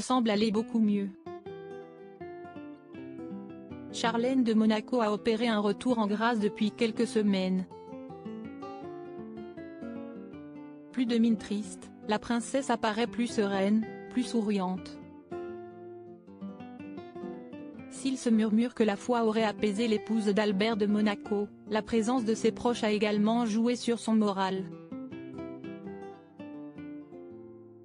semble aller beaucoup mieux. Charlène de Monaco a opéré un retour en grâce depuis quelques semaines. Plus de mine triste, la princesse apparaît plus sereine, plus souriante. S'il se murmure que la foi aurait apaisé l'épouse d'Albert de Monaco, la présence de ses proches a également joué sur son moral.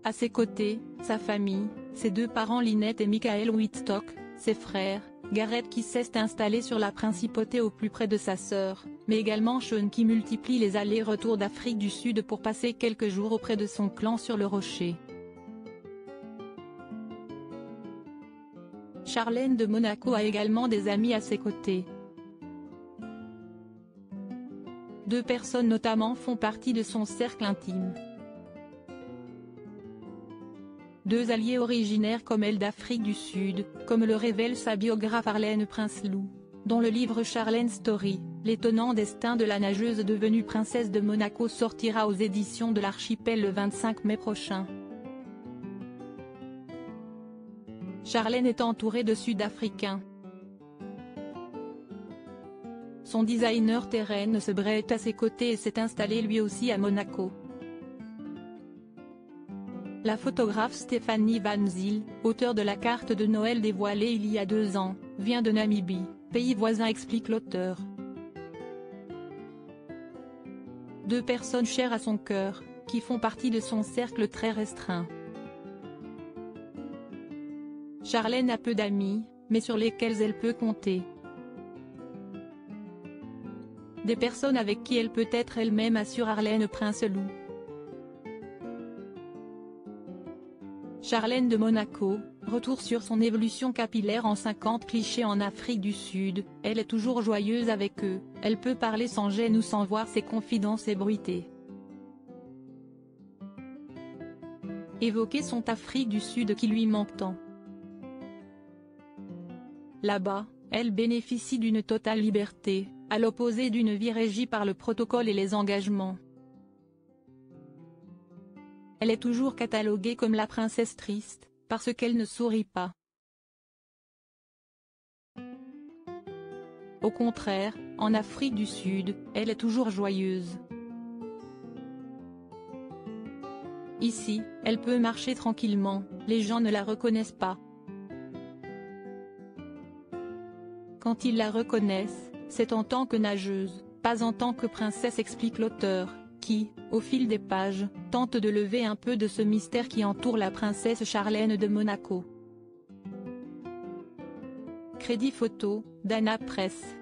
À ses côtés, sa famille, ses deux parents Lynette et Michael Whitstock, ses frères, Gareth qui s'est installé sur la principauté au plus près de sa sœur, mais également Sean qui multiplie les allers-retours d'Afrique du Sud pour passer quelques jours auprès de son clan sur le rocher. Charlène de Monaco a également des amis à ses côtés. Deux personnes notamment font partie de son cercle intime. Deux alliés originaires comme elle d'Afrique du Sud, comme le révèle sa biographe Arlène Prince-Loup, dont le livre Charlène Story, l'étonnant destin de la nageuse devenue princesse de Monaco sortira aux éditions de l'Archipel le 25 mai prochain. Charlène est entourée de Sud-Africains. Son designer Terren se est à ses côtés et s'est installé lui aussi à Monaco. La photographe Stéphanie Van Zyl, auteur de la carte de Noël dévoilée il y a deux ans, vient de Namibie, pays voisin explique l'auteur. Deux personnes chères à son cœur, qui font partie de son cercle très restreint. Charlène a peu d'amis, mais sur lesquels elle peut compter. Des personnes avec qui elle peut être elle-même assure Arlène Prince-Loup. Charlène de Monaco, retour sur son évolution capillaire en 50 clichés en Afrique du Sud, elle est toujours joyeuse avec eux, elle peut parler sans gêne ou sans voir ses confidences ébruitées. Évoquer son Afrique du Sud qui lui manque tant. Là-bas, elle bénéficie d'une totale liberté, à l'opposé d'une vie régie par le protocole et les engagements. Elle est toujours cataloguée comme la princesse triste, parce qu'elle ne sourit pas. Au contraire, en Afrique du Sud, elle est toujours joyeuse. Ici, elle peut marcher tranquillement, les gens ne la reconnaissent pas. Quand ils la reconnaissent, c'est en tant que nageuse, pas en tant que princesse explique l'auteur qui, au fil des pages, tente de lever un peu de ce mystère qui entoure la princesse Charlène de Monaco. Crédit photo, Dana Press